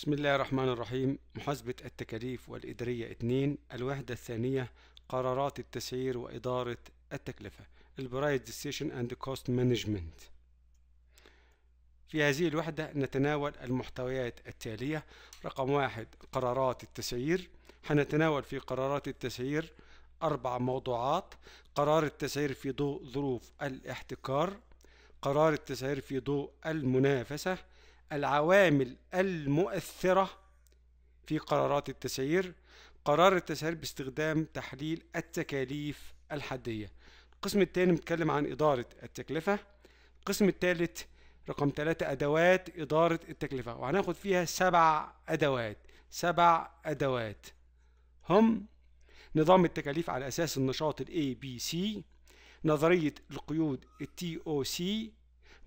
بسم الله الرحمن الرحيم. محاسبة التكاليف والإدارية 2 الوحدة الثانية قرارات التسعير وإدارة التكلفة. ال price decision and cost management في هذه الوحدة نتناول المحتويات التالية. رقم واحد قرارات التسعير. هنتناول في قرارات التسعير أربع موضوعات. قرار التسعير في ضوء ظروف الاحتكار. قرار التسعير في ضوء المنافسة. العوامل المؤثرة في قرارات التسعير. قرار التسعير باستخدام تحليل التكاليف الحدية. القسم الثاني بيتكلم عن إدارة التكلفة. القسم الثالث رقم ثلاثة أدوات إدارة التكلفة. وهناخد فيها سبع أدوات. سبع أدوات. هم نظام التكاليف على أساس النشاط ال ABC نظرية القيود ال TOC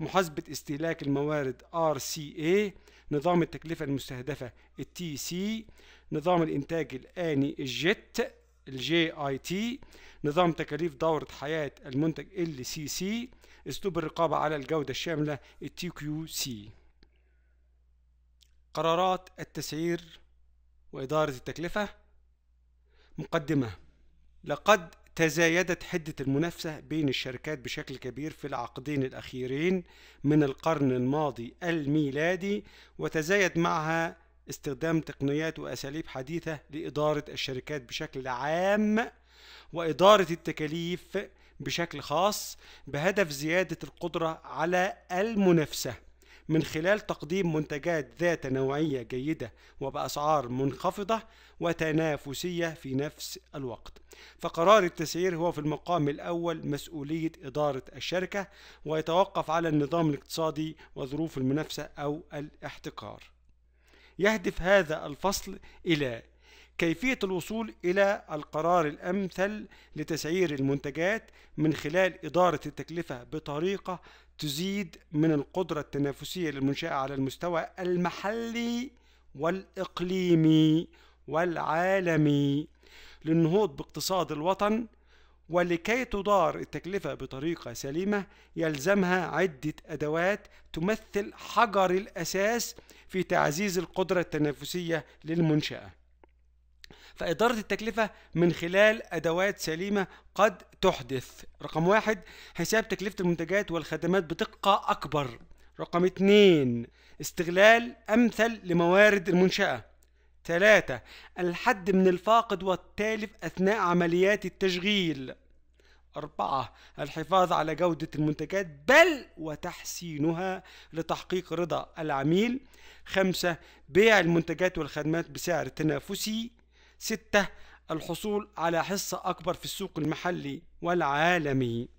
محاسبة استهلاك الموارد RCA نظام التكلفة المستهدفة TC نظام الإنتاج الآني الجيت الJIT نظام تكاليف دورة حياة المنتج LCC أسلوب الرقابة على الجودة الشاملة TQC قرارات التسعير وإدارة التكلفة مقدمة. لقد تزايدت حدة المنافسة بين الشركات بشكل كبير في العقدين الأخيرين من القرن الماضي الميلادي وتزايد معها استخدام تقنيات وأساليب حديثة لإدارة الشركات بشكل عام وإدارة التكاليف بشكل خاص بهدف زيادة القدرة على المنافسة. من خلال تقديم منتجات ذات نوعية جيدة وبأسعار منخفضة وتنافسية في نفس الوقت. فقرار التسعير هو في المقام الأول مسؤولية إدارة الشركة ويتوقف على النظام الاقتصادي وظروف المنافسة أو الاحتكار. يهدف هذا الفصل إلى كيفية الوصول إلى القرار الأمثل لتسعير المنتجات من خلال إدارة التكلفة بطريقة تزيد من القدرة التنافسية للمنشأة على المستوى المحلي والإقليمي والعالمي للنهوض باقتصاد الوطن ولكي تدار التكلفة بطريقة سليمة يلزمها عدة أدوات تمثل حجر الأساس في تعزيز القدرة التنافسية للمنشأة فإدارة التكلفة من خلال أدوات سليمة قد تحدث. رقم واحد حساب تكلفة المنتجات والخدمات بدقة أكبر. رقم اتنين استغلال أمثل لموارد المنشأة. ثلاثة الحد من الفاقد والتالف أثناء عمليات التشغيل. أربعة الحفاظ على جودة المنتجات بل وتحسينها لتحقيق رضا العميل. خمسة بيع المنتجات والخدمات بسعر تنافسي. ستة الحصول على حصة أكبر في السوق المحلي والعالمي.